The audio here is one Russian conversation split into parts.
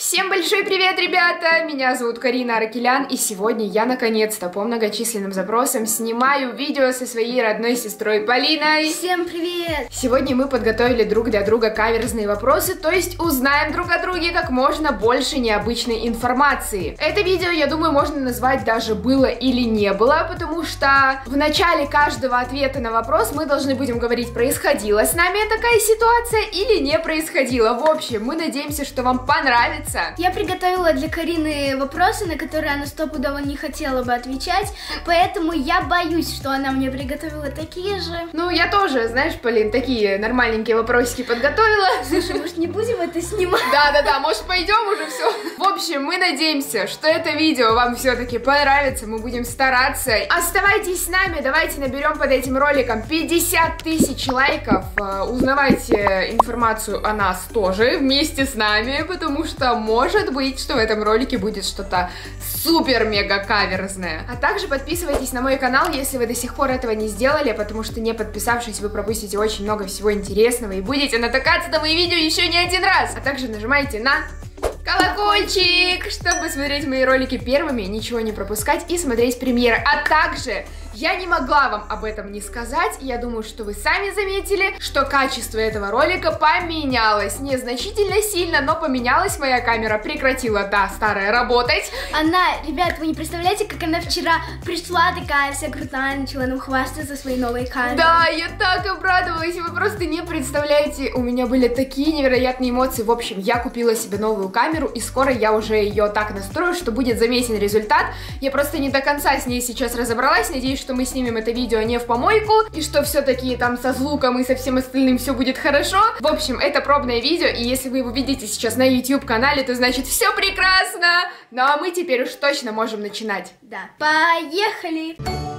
Всем большой привет, ребята! Меня зовут Карина Аракелян, и сегодня я наконец-то по многочисленным запросам снимаю видео со своей родной сестрой Полиной. Всем привет! Сегодня мы подготовили друг для друга каверзные вопросы, то есть узнаем друг о друге как можно больше необычной информации. Это видео, я думаю, можно назвать даже «было или не было», потому что в начале каждого ответа на вопрос мы должны будем говорить, происходила с нами такая ситуация или не происходила. В общем, мы надеемся, что вам понравится нравится. Я приготовила для Карины вопросы, на которые она стопудово не хотела бы отвечать, поэтому я боюсь, что она мне приготовила такие же. Ну, я тоже, знаешь, Полин, такие нормальненькие вопросики подготовила. Слушай, может, не будем это снимать? Да-да-да, может, пойдем уже все. В общем, мы надеемся, что это видео вам все-таки понравится, мы будем стараться. Оставайтесь с нами, давайте наберем под этим роликом 50 тысяч лайков. Э, узнавайте информацию о нас тоже вместе с нами, потому что может быть, что в этом ролике будет что-то супер-мега каверзное. А также подписывайтесь на мой канал, если вы до сих пор этого не сделали, потому что не подписавшись, вы пропустите очень много всего интересного и будете натыкаться на мои видео еще не один раз. А также нажимайте на колокольчик, чтобы смотреть мои ролики первыми, ничего не пропускать и смотреть премьеры. А также я не могла вам об этом не сказать, я думаю, что вы сами заметили, что качество этого ролика поменялось. Незначительно сильно, но поменялась моя камера, прекратила та старая работать. Она, ребят, вы не представляете, как она вчера пришла такая вся крутая, начала нам хвастаться своей новой камерой. Да, я так обрадовалась, вы просто не представляете, у меня были такие невероятные эмоции. В общем, я купила себе новую камеру, и скоро я уже ее так настрою, что будет заметен результат. Я просто не до конца с ней сейчас разобралась, надеюсь, что мы снимем это видео не в помойку, и что все-таки там со звуком и со всем остальным все будет хорошо. В общем, это пробное видео, и если вы его видите сейчас на YouTube канале, то значит все прекрасно. Ну а мы теперь уж точно можем начинать. Да, поехали! Поехали!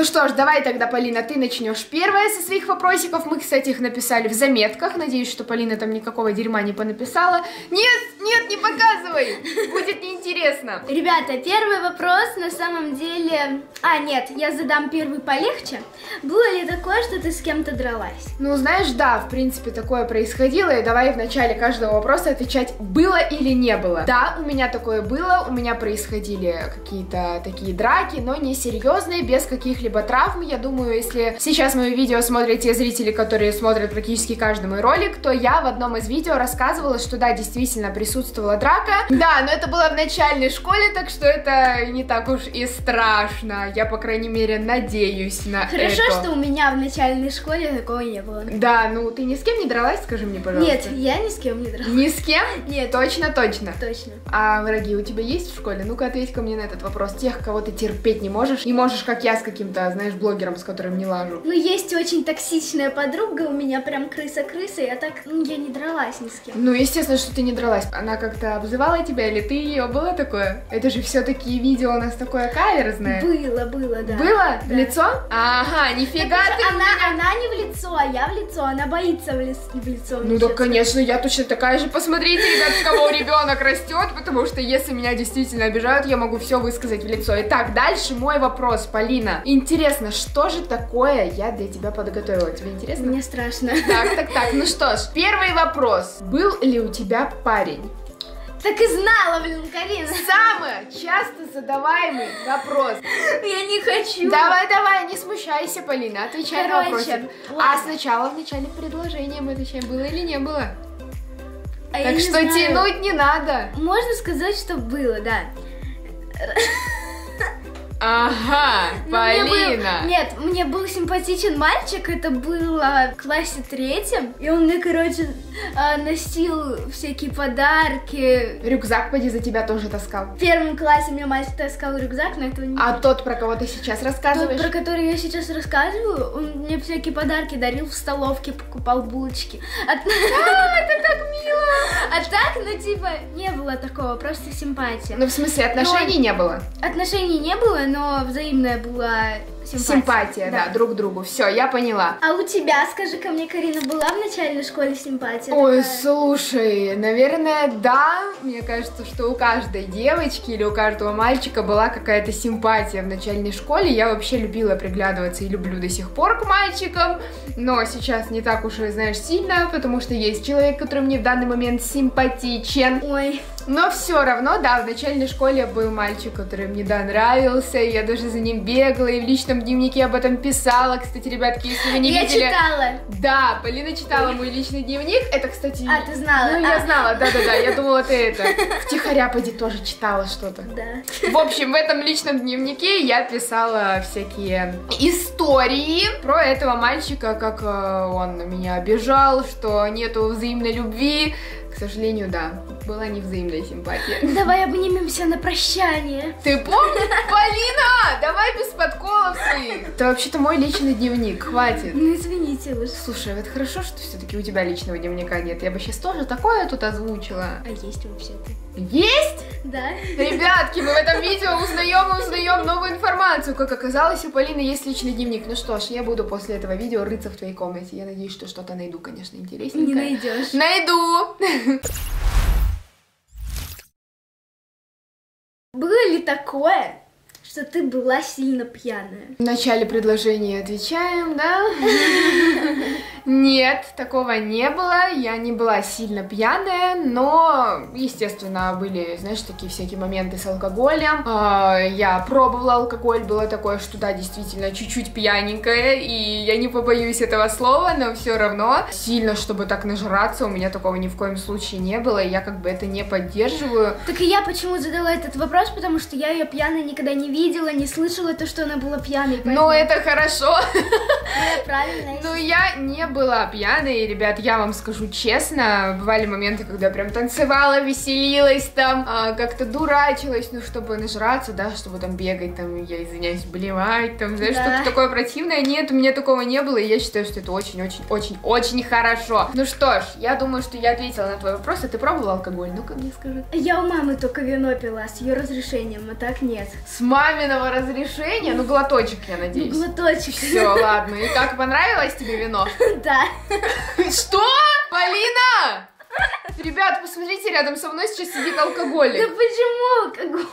Ну что ж, давай тогда, Полина, ты начнешь первая со своих вопросиков. Мы, кстати, их написали в заметках. Надеюсь, что Полина там никакого дерьма не понаписала. Нет, нет, не показывай! Будет неинтересно. Ребята, первый вопрос на самом деле... А, нет, я задам первый полегче. Было ли такое, что ты с кем-то дралась? Ну, знаешь, да, в принципе, такое происходило. И давай в начале каждого вопроса отвечать, было или не было. Да, у меня такое было. У меня происходили какие-то такие драки, но не серьезные, без каких каких-либо травм. Я думаю, если сейчас мое видео смотрят те зрители, которые смотрят практически каждый мой ролик, то я в одном из видео рассказывала, что да, действительно присутствовала драка. Да, но это было в начальной школе, так что это не так уж и страшно. Я, по крайней мере, надеюсь на Хорошо, это. Что у меня в начальной школе такого не было. Да, ну ты ни с кем не дралась, скажи мне, пожалуйста. Нет, я ни с кем не дралась. Ни с кем? Нет. Точно, точно? Точно. А враги у тебя есть в школе? Ну-ка ответь ко мне на этот вопрос. Тех, кого ты терпеть не можешь, не можешь, как я, с каким каким-то, знаешь, блогером, с которым не лажу. Ну, есть очень токсичная подруга у меня, прям крыса-крыса, я так, ну, я не дралась ни с кем. Ну, естественно, что ты не дралась. Она как-то обзывала тебя, или ты ее? Было такое? Это же все-таки видео у нас такое каверзное. Было, было, да. Было? Да. В лицо? Ага, нифига ты она, она не в лицо, а я в лицо, она боится в, ли в лицо. Ну да, конечно, я точно такая же. Посмотрите, ребят, кого ребенок растет, потому что если меня действительно обижают, я могу все высказать в лицо. Итак, дальше мой вопрос, Полина. Интересно, что же такое я для тебя подготовила? Тебе интересно? Мне страшно. Так, так, так. Ну что ж, первый вопрос. Был ли у тебя парень? Так и знала, блин, Карина. Самый часто задаваемый вопрос. Я не хочу. Давай, давай, не смущайся, Полина, отвечай Короче, на вопрос. А сначала в начале предложения мы отвечаем, было или не было. А так что не тянуть не надо. Можно сказать, что было, да. Ага, Но Полина. Мне был, нет, мне был симпатичен мальчик, это было в классе третьем, и он мне, короче, а, носил всякие подарки. Рюкзак, поди, за тебя тоже таскал. В первом классе мне мальчик таскал рюкзак, но этого не... А тот, про кого ты сейчас рассказываешь? Тот, про который я сейчас рассказываю, он мне всякие подарки дарил в столовке, покупал булочки. А, это так мило! А так, ну, типа, не было такого, просто симпатия. Ну, в смысле, отношений не было? Отношений не было, но взаимная была Симпатия. Симпатия, да, Да. друг другу. Все, я поняла. А у тебя, скажи-ка мне, Карина, была в начальной школе симпатия? Ой, такая? слушай, наверное, да. Мне кажется, что у каждой девочки или у каждого мальчика была какая-то симпатия в начальной школе. Я вообще любила приглядываться и люблю до сих пор к мальчикам, но сейчас не так уж и, знаешь, сильно, потому что есть человек, который мне в данный момент симпатичен. Ой, Но все равно, да, в начальной школе был мальчик, который мне, да, нравился, и я даже за ним бегала, и в личном дневнике об этом писала. Кстати, ребятки, если вы не я видели... читала. Да, Полина читала мой личный дневник. Это, кстати... А, ты знала? Ну, я А. знала, да-да-да. Я думала, ты это... Втихаря, поди, тоже читала что-то. Да. В общем, в этом личном дневнике я писала всякие истории про этого мальчика, как э, он меня обижал, что нету взаимной любви. К сожалению, да, была невзаимная симпатия. Давай обнимемся на прощание. Ты помнишь? Полина, давай без подколов своих. Это вообще-то мой личный дневник, хватит. Ну, извините уж. Слушай, вот хорошо, что все-таки у тебя личного дневника нет. Я бы сейчас тоже такое тут озвучила. А есть вообще-то? Есть? Да. Ребятки, мы в этом видео узнаем и узнаем новую информацию. Как оказалось, у Полины есть личный дневник. Ну что ж, я буду после этого видео рыться в твоей комнате. Я надеюсь, что что-то найду, конечно, Не интересненькое. найдешь. Найду! Было ли такое, что ты была сильно пьяная? В начале предложения отвечаем, да? Нет, такого не было. Я не была сильно пьяная, но, естественно, были, знаешь, такие всякие моменты с алкоголем. А, Я пробовала алкоголь, было такое, что да, действительно, чуть-чуть пьяненькая, и я не побоюсь этого слова, но все равно сильно, чтобы так нажраться, у меня такого ни в коем случае не было, и я как бы это не поддерживаю. Так и я почему задала этот вопрос, потому что я ее пьяной никогда не видела, не слышала то, что она была пьяной. Но поэтому это хорошо. я правильно. Ну, я не была пьяной, ребят, я вам скажу честно, бывали моменты, когда я прям танцевала, веселилась там, а, как-то дурачилась, ну, чтобы нажраться, да, чтобы там бегать, там, я извиняюсь, блевать, там, знаешь, Да. что-то такое противное. Нет, у меня такого не было, и я считаю, что это очень-очень-очень-очень хорошо. Ну что ж, я думаю, что я ответила на твой вопрос, а ты пробовала алкоголь? Ну-ка мне скажи. Я у мамы только вино пила с ее разрешением, а так нет. С маминого разрешения? Ну, глоточек, я Ну, надеюсь. глоточек. Все, ладно. И как, понравилось тебе вино? Да. Что? Полина! Ребят, посмотрите, рядом со мной сейчас сидит Да алкоголик. почему алкоголь?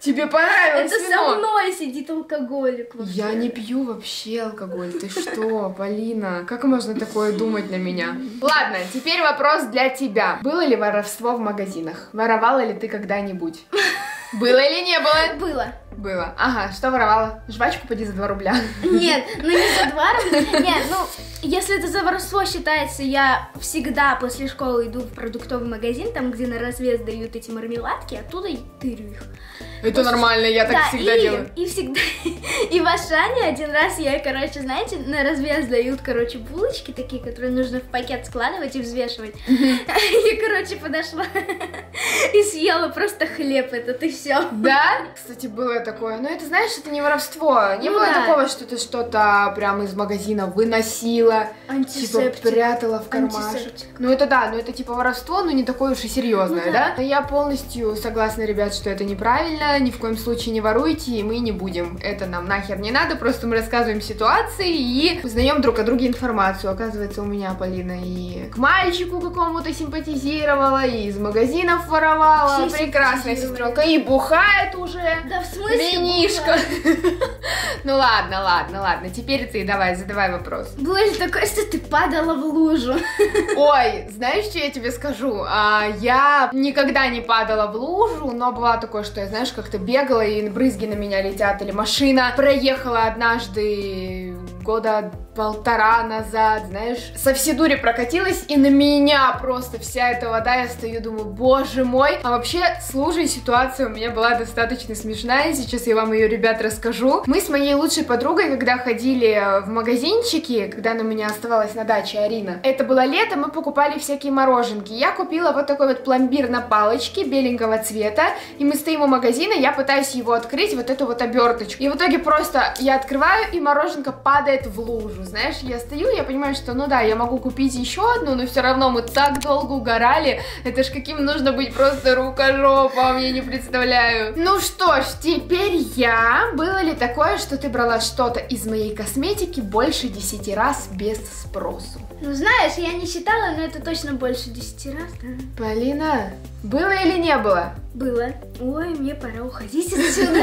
Тебе понравилось Это со вино? мной сидит алкоголик вообще. Я не пью вообще алкоголь. Ты что, Полина? Как можно такое думать на меня? Ладно, теперь вопрос для тебя. Было ли воровство в магазинах? Воровала ли ты когда-нибудь? Было или не было? Было. Было. Ага, что воровала? Жвачку поди за 2 рубля. Нет, ну не за два рубля. Нет, ну, если это за воровство считается, я всегда после школы иду в продуктовый магазин, там, где на развес дают эти мармеладки, оттуда и тырю их. Это нормально, я так да, всегда и, делаю. и всегда, и в Ашане один раз я, короче, знаете, на развес дают, короче, булочки такие, которые нужно в пакет складывать и взвешивать. Я, короче, подошла и съела просто хлеб этот, и все. Да? Кстати, было такое. Но это, знаешь, это не воровство. Не Ну было да. такого, что ты что-то прям из магазина выносила, типа прятала в кармашек. Ну это да, но это типа воровство, но не такое уж и серьезное, Ну да? да. Но я полностью согласна, ребят, что это неправильно, ни в коем случае не воруйте, и мы не будем. Это нам нахер не надо, просто мы рассказываем ситуации и узнаем друг о друге информацию. Оказывается, у меня Полина и к мальчику какому-то симпатизировала, и из магазинов воровала. Все Прекрасная сестренка. И бухает уже. Да в смысле? Было? Ну ладно, ладно, ладно. Теперь ты давай, задавай вопрос. Было ли такое, что ты падала в лужу? Ой, знаешь, что я тебе скажу? А, я никогда не падала в лужу, но бывало такое, что я, знаешь, как-то бегала, и брызги на меня летят, или машина проехала однажды года полтора назад, знаешь, со всей дури прокатилась, и на меня просто вся эта вода, я стою, думаю, боже мой. А вообще, с ситуация у меня была достаточно смешная, сейчас я вам ее, ребят, расскажу. Мы с моей лучшей подругой, когда ходили в магазинчики, когда она у меня оставалась на даче, Арина, это было лето, мы покупали всякие мороженки. Я купила вот такой вот пломбир на палочке беленького цвета, и мы стоим у магазина, я пытаюсь его открыть, вот эту вот оберточку. И в итоге просто я открываю, и мороженка падает в лужу. Вижу, знаешь, я стою, я понимаю, что, ну да, я могу купить еще одну, но все равно мы так долго угорали, это ж каким нужно быть просто рукожопом, я не представляю. Ну что ж, теперь я. Было ли такое, что ты брала что-то из моей косметики больше 10 раз без спросу? Ну, знаешь, я не считала, но это точно больше 10 раз, да? Полина, было или не было? Было. Ой, мне пора уходить отсюда.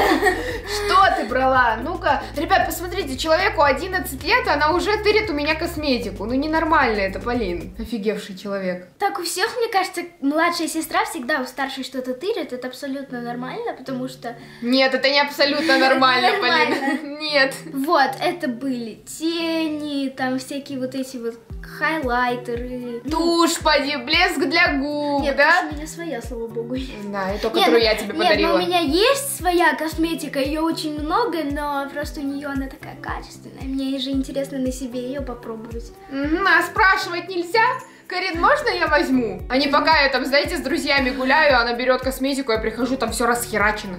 Что ты брала? Ну-ка, ребят, посмотрите, человеку 11 лет, она уже тырит у меня косметику. Ну, ненормально это, Полин. Офигевший человек. Так у всех, мне кажется, младшая сестра всегда у старшей что-то тырит. Это абсолютно нормально, потому что... Нет, это не абсолютно нормально. Полина. Нет. Вот, это были тени, там всякие вот эти вот хайлайтеры. Ну, Тушь, поди, блеск для губ, Нет, да? у меня своя, слава богу. Да, и то, которую ну- я тебе нет, ну подарила. у меня есть своя косметика, ее очень много, но просто у нее она такая качественная. Мне же интересно на себе ее попробовать. Мгм, а спрашивать нельзя? Карин, можно я возьму? А не пока я там, знаете, с друзьями гуляю, она берет косметику, я прихожу, там все расхерачено.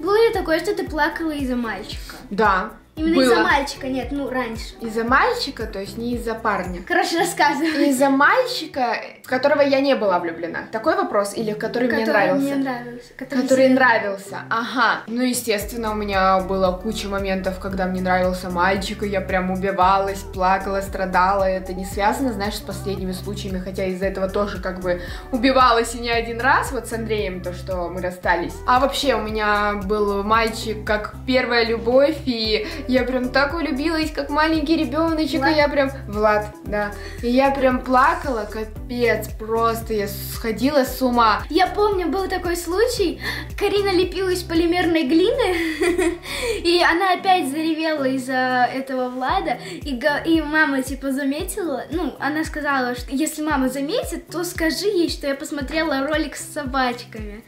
Было ли такое, что ты плакала из-за мальчика? Да, Именно было. из-за мальчика, нет, ну раньше. Из-за мальчика, то есть не из-за парня. Короче, рассказывай. Из-за мальчика, в которого я не была влюблена. Такой вопрос? Или в который, мне Который нравился? мне нравился. Который, Который тебе- нравился. Ага. Ну, естественно, у меня было куча моментов, когда мне нравился мальчик, и я прям убивалась, плакала, страдала. Это не связано, знаешь, с последними случаями, хотя из-за этого тоже как бы убивалась и не один раз, вот с Андреем, то, что мы расстались. А вообще, у меня был мальчик как первая любовь, и я прям так влюбилась, как маленький ребеночек, и Влад? я прям... Влад, да. И я прям плакала, капец, просто я сходила с ума. Я помню, был такой случай, Карина лепила из полимерной глины, и она опять заревела из-за этого Влада, и, и мама, типа, заметила, ну, она сказала, что если мама заметит, то скажи ей, что я посмотрела ролик с собачками.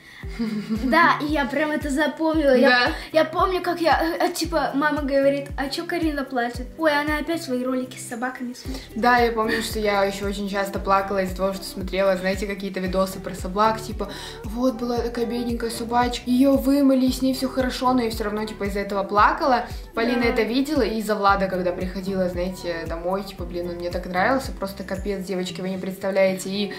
Да, и я прям это запомнила. Я, Да. я помню, как я, э, э, типа, мама говорит, а чё Карина плачет? Ой, она опять свои ролики с собаками смотрит. Да, я помню, что я еще очень часто плакала из-за того, что смотрела, знаете, какие-то видосы про собак, типа, вот была такая бедненькая собачка, ее вымыли, с ней все хорошо, но я все равно, типа, из-за этого плакала. Полина Да. это видела, и из-за Влада, когда приходила, знаете, домой, типа, блин, он мне так нравился, просто капец, девочки, вы не представляете. И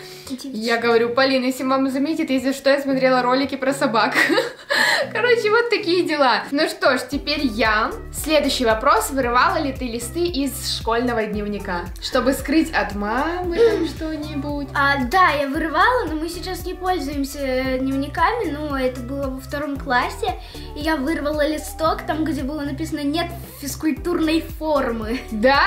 я говорю, Полина, если мама заметит, если что, я смотрела ролики про собак. Короче, вот такие дела. Ну что ж, теперь я. Следующий вопрос. Вырывала ли ты листы из школьного дневника? Чтобы скрыть от мамы там что-нибудь? А, да, я вырывала, но мы сейчас не пользуемся э, дневниками, но это было во втором классе, и я вырвала листок, там, где было написано «нет физкультурной формы». Да?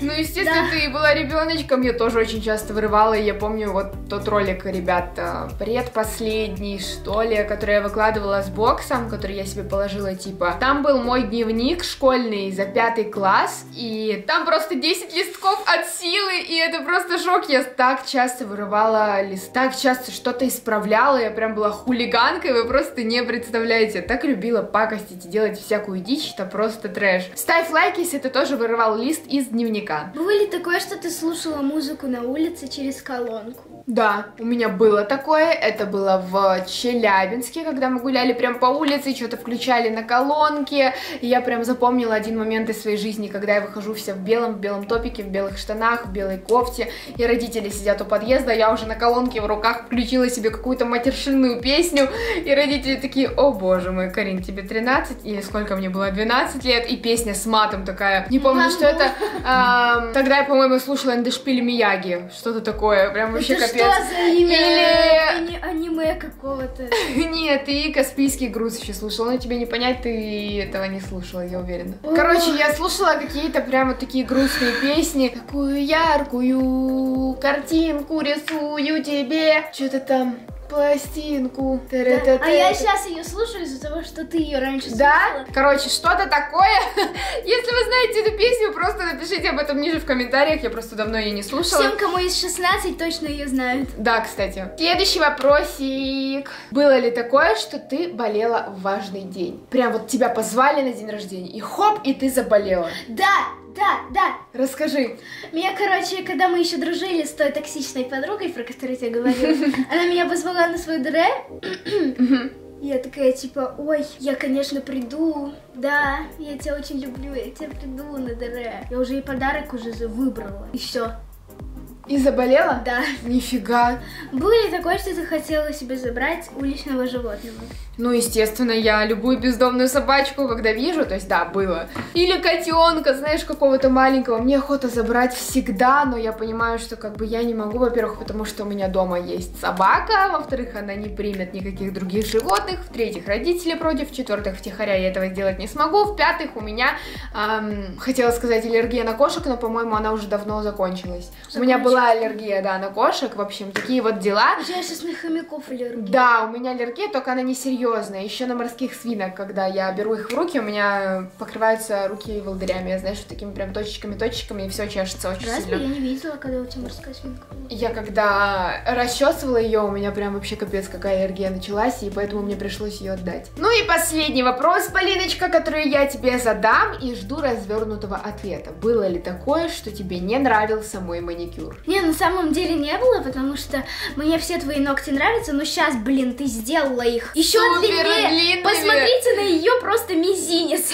Ну, естественно, Да. ты была ребеночком, я тоже очень часто вырывала, и я помню вот тот ролик, ребята, предпоследний, что ли, который я выкладывала с боксом, который я себе положила, типа, там был мой дневник школьный за пятый класс, и там просто 10 листков от силы, и это просто шок, я так часто вырывала лист, так часто что-то исправляла, я прям была хулиганкой, вы просто не представляете, я так любила пакостить и делать всякую дичь, это просто трэш. Ставь лайк, если ты тоже вырывал лист из дневника. Было ли такое, что ты слушала музыку на улице через колонку? Да, у меня было такое, это было в Челябинске, когда мы гуляли прям по улице, что-то включали на колонке, и я прям запомнила один момент из своей жизни, когда я выхожу вся в белом, в белом топике, в белых штанах, в белой кофте, и родители сидят у подъезда, я уже на колонке в руках включила себе какую-то матершинную песню, и родители такие, о боже мой, Карин, тебе 13, или сколько мне было, 12 лет, и песня с матом такая, не помню, Маму. что это, Тогда я, по-моему, слушала Эндешпиль Мияги, что-то такое, прям вообще это капец. что за имя? Или- Ани- аниме какого-то? Нет, ты Каспийский груз еще слушала, но тебе не понять, ты этого не слушала, я уверена. Короче, я слушала какие-то прямо такие грустные песни. Такую яркую картинку рисую тебе. Что-то там, пластинку. Да. А я сейчас ее слушаю из-за того, что ты ее раньше Да? слушала. Короче, что-то такое. Если вы знаете эту песню, просто напишите об этом ниже в комментариях. Я просто давно ее не слушала. Всем, кому есть 16, точно ее знают. Да, кстати. Следующий вопросик. Было ли такое, что ты болела в важный день? Прям вот тебя позвали на день рождения, и хоп, и ты заболела. Да, да, да. Расскажи. Меня, короче, когда мы еще дружили с той токсичной подругой, про которую я тебе говорила, она меня позвала на свой ДР, И я такая, типа, ой, я, конечно, приду, да, я тебя очень люблю, я тебя приду на ДР. Я уже и подарок уже выбрала, и все. И заболела? Да. Нифига. Было такое, что ты хотела себе забрать уличного животного? Ну, естественно, я любую бездомную собачку, когда вижу, то есть да, было. Или котенка, знаешь, какого-то маленького. Мне охота забрать всегда, но я понимаю, что как бы я не могу, во-первых, потому что у меня дома есть собака, во-вторых, она не примет никаких других животных, в-третьих, родители против, в-четвертых, втихаря я этого сделать не смогу, в-пятых, у меня, эм, хотела сказать, аллергия на кошек, но, по-моему, она уже давно закончилась. У меня была аллергия, да, на кошек, в общем, такие вот дела. У тебя сейчас на хомяков аллергия. Да, у меня аллергия, только она не серьезная. Еще на морских свинок, когда я беру их в руки, у меня покрываются руки волдырями, я, знаешь, вот такими прям точечками-точечками, и все чешется очень Разве? сильно. Я не видела, когда у тебя морская свинка была. Я когда расчесывала ее, у меня прям вообще капец какая аллергия началась, и поэтому мне пришлось ее отдать. Ну и последний вопрос, Полиночка, который я тебе задам, и жду развернутого ответа. Было ли такое, что тебе не нравился мой маникюр? Не, на самом деле не было, потому что мне все твои ногти нравятся, но сейчас, блин, ты сделала их еще длиннее. длинными. Посмотрите на ее просто мизинец.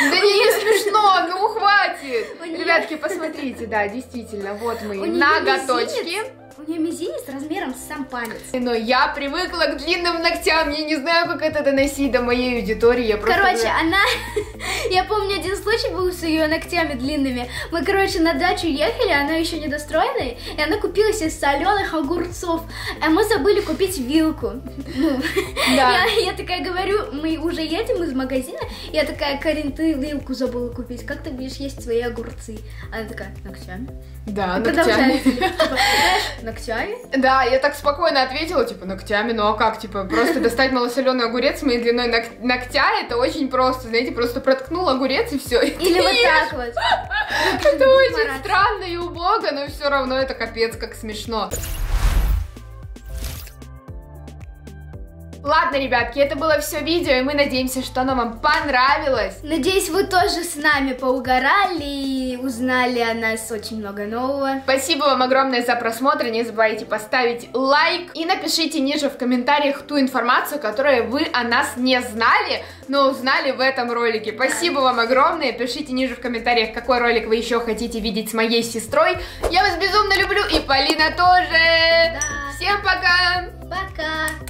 Да не смешно, ну хватит! Ребятки, посмотрите, да, действительно, вот неё ноготочки. У нее мизинец размером с сам палец. Но я привыкла к длинным ногтям, я не знаю, как это доносить до моей аудитории, я просто... Короче, она... Я помню, один случай был с ее ногтями длинными. Мы, короче, на дачу ехали, она еще недостроенная, и она купила себе соленых огурцов. А мы забыли купить вилку. Ну, Да. я, я такая говорю, мы уже едем из магазина, я такая, Карин, ты вилку забыла купить, как ты будешь есть свои огурцы? Она такая, ногтями. Да, И ногтями. продолжает. Ногтями? Да, я так спокойно ответила, типа, ногтями, ну а как, типа, просто достать малосоленый огурец моей длиной ног- ногтя, это очень просто, знаете, просто проткнул огурец и все. Или вот так вот. Это очень странно и убого, но все равно это капец как смешно. Ладно, ребятки, это было все видео, и мы надеемся, что оно вам понравилось. Надеюсь, вы тоже с нами поугарали и узнали о нас очень много нового. Спасибо вам огромное за просмотр. Не забывайте поставить лайк и напишите ниже в комментариях ту информацию, которую вы о нас не знали, но узнали в этом ролике. Спасибо вам огромное. Пишите ниже в комментариях, какой ролик вы еще хотите видеть с моей сестрой. Я вас безумно люблю и Полина тоже. Да. Всем пока! Пока!